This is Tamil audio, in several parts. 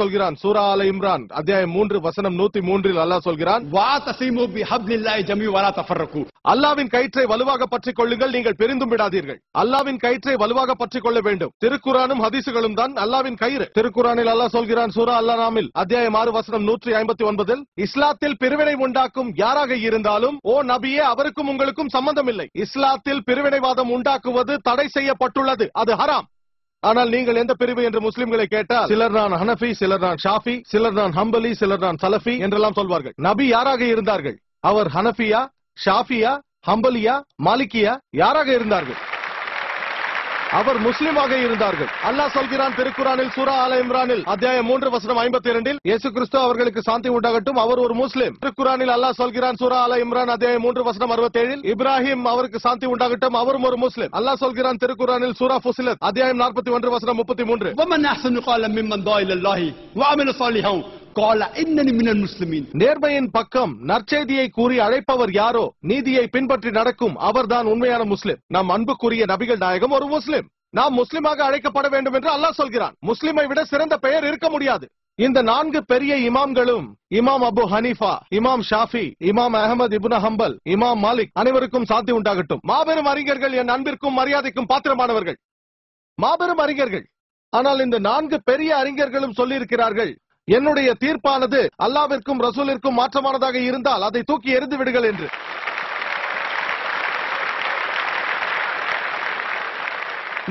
சொல்கிறான். சூரா அல இம்ரான் அத்தியாயம் மூன்று வசனம் நூத்தி மூன்றில் அல்லாஹ் சொல்கிறான் அல்லாவின் கயிற்றை வலுவாக பற்றிக் கொள்ளுங்கள் நீங்கள் பெரிந்தும் விடாதீர்கள். அல்லாவின் கயிற்றை வலுவாக பற்றிக் கொள்ள வேண்டும். திருக்குறானும் ஹதீசுகளும் தான் அல்லாவின் கயிறு. திருக்குறானில் அல்லாஹ் சொல்கிறான் சூரா அல்லா அத்தியாயம் ஆறு வசனம் நூற்றி ஐம்பத்தி ஒன்பதில் இஸ்லாத்தில் பிரிவினை உண்டாக்கும் யாராக இருந்தாலும் ஓ நபியே அவருக்கும் உங்களுக்கும் சம்பந்தம் இல்லை இஸ்லாத்தில் பிரிவினைவாதம் உண்டாக்குவது தடை செய்யப்பட்டுள்ளது. அது ஹராம். ஆனால் நீங்கள் எந்த பிரிவு என்று முஸ்லிம்களை கேட்டால் சிலர் நான் ஹனஃபி சிலர் நான் ஷாஃபி சிலர் நான் ஹம்பலி சிலர் நான் சலஃபி என்றெல்லாம் சொல்வார்கள். நபி யாராக இருந்தார்கள்? அவர் ஹனஃபியா ஷாஃபியா ஹம்பலியா மாலிக்கியா யாராக இருந்தார்கள்? அவர் முஸ்லிமாக இருந்தார்கள். அல்லாஹ் சொல்கிறான் திருக்குறானில் சூரா ஆல இம்ரானில் அத்தியாயம் மூன்று வசனம் ஐம்பத்தி இரண்டில் இயேசு கிறிஸ்து அவர்களுக்கு சாந்தி உண்டாகட்டும் அவர் ஒரு முஸ்லிம். திருக்குறானில் அல்லாஹ் சொல்கிறான் சூரா ஆல இம்ரான் அத்தியாயம் மூன்று வசனம் அறுபத்தேழில் இப்ராஹிம் அவருக்கு சாந்தி உண்டாகட்டும் அவரும் ஒரு முஸ்லிம். அல்லாஹ் சொல்கிறான் திருக்குறானில் சூரா ஃபுசிலத் அத்தியாயம் நாற்பத்தி ஒன்று வசனம் முப்பத்தி மூன்று. நேர்மையின் பக்கம் நற்செய்தியை கூறி அழைப்பவர் யாரோ நீதியை பின்பற்றி நடக்கும் அவர்தான் உண்மையான முஸ்லிம். நம் அன்புக்குரிய நபிகள் நாயகம் ஒரு முஸ்லிம். நாம் முஸ்லிமாக அழைக்கப்பட வேண்டும் என்று அல்லாஹ் சொல்கிறான். முஸ்லிமை விட சிறந்த பெயர் இருக்க முடியாது. இந்த நான்கு பெரிய இமாம்களும் இமாம் அபு ஹனீஃபா இமாம் ஷாஃபி இமாம் அகமது இபுன ஹம்பல் இமாம் மாலிக் அனைவருக்கும் சாந்தி உண்டாகட்டும். மாபெரும் அறிஞர்கள் என் அன்பிற்கும் மரியாதைக்கும் பாத்திரமானவர்கள். மாபெரும் அறிஞர்கள். ஆனால் இந்த நான்கு பெரிய அறிஞர்களும் சொல்லியிருக்கிறார்கள் என்னுடைய தீர்ப்பானது அல்லாவிற்கும் ரசூலிற்கும் மாற்றமானதாக இருந்தால் அதை தூக்கி எறிந்து விடுங்கள் என்று.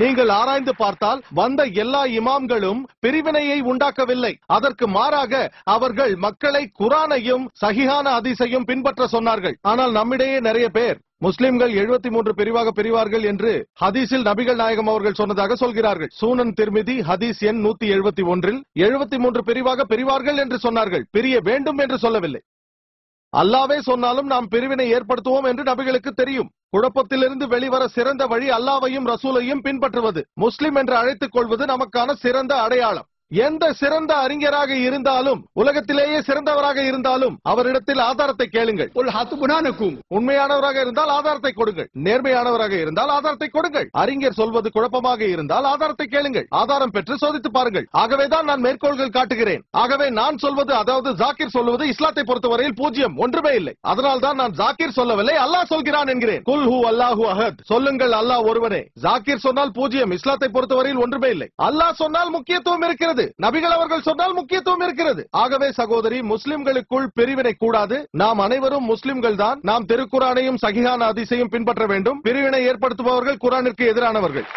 நீங்கள் ஆராய்ந்து பார்த்தால் வந்த எல்லா இமாம்களும் பிரிவினையை உண்டாக்கவில்லை. அதற்கு மாறாக அவர்கள் மக்களை குரானையும் சகிஹான அதிசையும் பின்பற்ற சொன்னார்கள். ஆனால் நம்மிடையே நிறைய பேர் முஸ்லிம்கள் 73 மூன்று பிரிவாக பிரிவார்கள் என்று ஹதீஸில் நபிகள் நாயகம் அவர்கள் சொன்னதாக சொல்கிறார்கள். சூனன் திருமிதி ஹதீஸ் எண் நூத்தி எழுபத்தி ஒன்றில் எழுபத்தி மூன்று பிரிவாக பிரிவார்கள் என்று சொன்னார்கள். பிரிய வேண்டும் என்று சொல்லவில்லை. அல்லாவே சொன்னாலும் நாம் பிரிவினை ஏற்படுத்துவோம் என்று நபிகளுக்கு தெரியும். குழப்பத்திலிருந்து வெளிவர சிறந்த வழி அல்லாவையும் ரசூலையும் பின்பற்றுவது. முஸ்லிம் என்று அழைத்துக் கொள்வது நமக்கான சிறந்த அடையாளம். எந்த சிறந்த அறிஞராக இருந்தாலும் உலகத்திலேயே சிறந்தவராக இருந்தாலும் அவரிடத்தில் ஆதாரத்தை கேளுங்கள். உண்மையானவராக இருந்தால் ஆதாரத்தை கொடுங்கள். நேர்மையானவராக இருந்தால் ஆதாரத்தை கொடுங்கள். அறிஞர் சொல்வது குழப்பமாக இருந்தால் ஆதாரத்தை கேளுங்கள். ஆதாரம் பெற்று சோதித்து பாருங்கள். ஆகவேதான் நான் மேற்கோள்கள் காட்டுகிறேன். ஆகவே நான் சொல்வது அதாவது ஜாக்கிர் சொல்வது இஸ்லாத்தை பொறுத்தவரையில் பூஜ்ஜியம் ஒன்றுமே இல்லை. அதனால் தான் நான் ஜாக்கிர் சொல்லவில்லை அல்லாஹ் சொல்கிறான் என்கிறேன். குல் ஹூ அல்லாஹூ அஹத் சொல்லுங்கள் அல்லாஹ் ஒருவனே. ஜாக்கிர் சொன்னால் பூஜ்ஜியம் இஸ்லாத்தை பொறுத்தவரையில் ஒன்றுமே இல்லை. அல்லாஹ் சொன்னால் முக்கியத்துவம் இருக்கிறது. இருக்கிறது. நபிகள் அவர்கள் சொன்னால் முக்கியத்துவம் இருக்கிறது. ஆகவே சகோதரி முஸ்லிம்களுக்குள் பிரிவினை கூடாது. நாம் அனைவரும் முஸ்லிம்கள் தான். நாம் திருக்குறானையும் சகிஹான அதிசையும் பின்பற்ற வேண்டும். பிரிவினை ஏற்படுத்துபவர்கள் குரானிற்கு எதிரானவர்கள்.